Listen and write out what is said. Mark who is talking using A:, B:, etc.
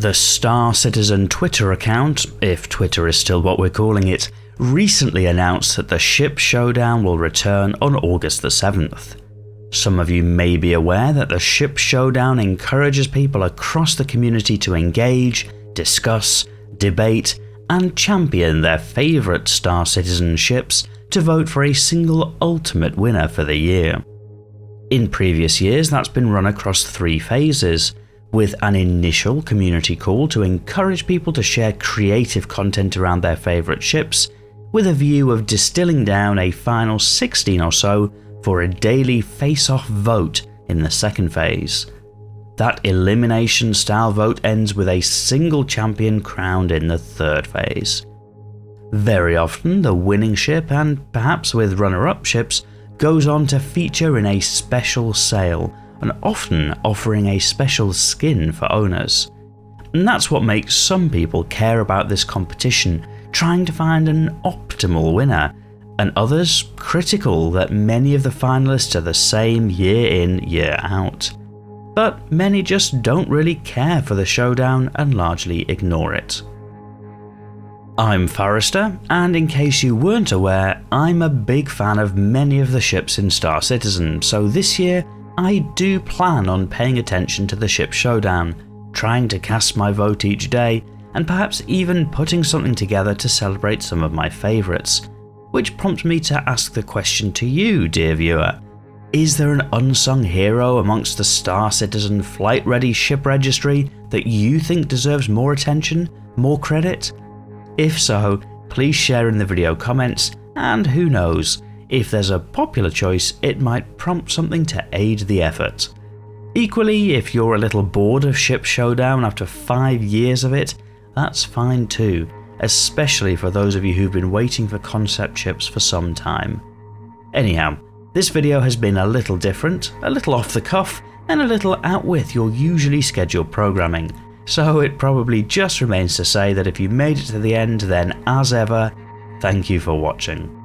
A: The Star Citizen Twitter account, if Twitter is still what we're calling it, recently announced that the Ship Showdown will return on August the 7th. Some of you may be aware that the Ship Showdown encourages people across the community to engage, discuss, debate, and champion their favourite Star Citizen ships to vote for a single ultimate winner for the year. In previous years, that's been run across three phases with an initial community call to encourage people to share creative content around their favourite ships, with a view of distilling down a final 16 or so for a daily face off vote in the second phase. That elimination style vote ends with a single champion crowned in the third phase. Very often, the winning ship, and perhaps with runner up ships, goes on to feature in a special sale and often offering a special skin for owners. And that's what makes some people care about this competition, trying to find an optimal winner, and others critical that many of the finalists are the same year in, year out. But many just don't really care for the showdown and largely ignore it. I'm Farrister, and in case you weren't aware, I'm a big fan of many of the ships in Star Citizen, so this year I do plan on paying attention to the ship showdown, trying to cast my vote each day, and perhaps even putting something together to celebrate some of my favourites. Which prompts me to ask the question to you, dear viewer. Is there an unsung hero amongst the Star Citizen flight ready ship registry that you think deserves more attention, more credit? If so, please share in the video comments, and who knows, if there's a popular choice, it might prompt something to aid the effort. Equally, if you're a little bored of Ship Showdown after 5 years of it, that's fine too, especially for those of you who've been waiting for concept ships for some time. Anyhow, this video has been a little different, a little off the cuff, and a little out with your usually scheduled programming, so it probably just remains to say that if you made it to the end then as ever, thank you for watching.